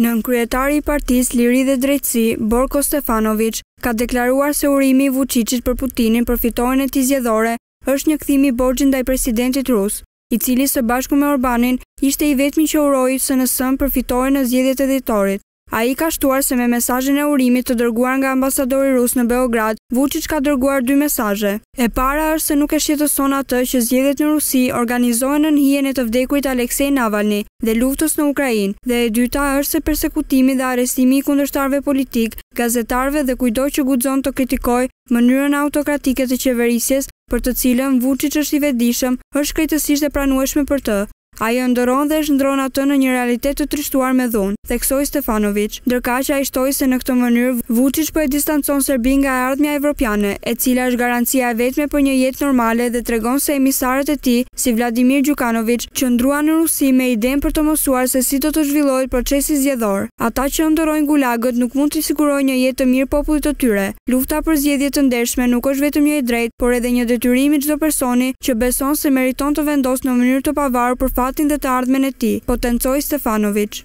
Nënkryetari i Partisë Liri dhe Drejtësi, Borko Stefanoviç, ka deklaruar se urimi i Vuçiçit për Putinin për fitoren e tij zgjedhore është një kthim i borxhit ndaj presidentit rus, i cili së bashku me Orbanin ishte i vetmi që uroi SNS-në për fitoren në zgjedhjet e dhjetorit. Ai ka shtuar se me mesazhin e urimit të dërguar nga ambasadori rus në Beograd, Vuçiç ka dërguar dy mesazhe. E para është se nuk e shqetëson atë që zgjedhjet në Rusi organizohen nën hijen e të vdekurit Aleksej Navalni, dhe luftës në Ukrainë dhe e dyta është se persekutimi dhe arrestimi i kundërshtarëve politikë, gazetarëve dhe kujtdo që guxon të kritikojë mënyrën autokratike të qeverisjes për të cilën Vuçiç është i vedijshëm është krejtësisht e pranueshme për të. Ai e ëndërron dhe e shndërron atë në një realitet të trishtuar me dhunë, theksoi Stefanoviç. Ndërkaq ai shtoi se në këtë mënyrë Vuçiç po e distancon Serbinë nga e ardhmja evropiane, e cila është garancia e vetme për një jetë normale dhe tregon se emisarët e tij si Vladimir Gjukanoviç, qëndruan në Rusi me idenë për të mësuar se si do të zhvillohet procesi zgjedhor. Ata që ëndërrojnë gulagët nuk mund t'i sigurojnë një jetë të mirë popullit të tyre. Lufta për zgjedhje të ndershme nuk është vetëm një e drejtë, por edhe një detyrim i çdo personi që beson se meriton të vendosë në mënyrë të pavarur për fatin dhe të ardhmen e tij, potencoi Stefanoviç.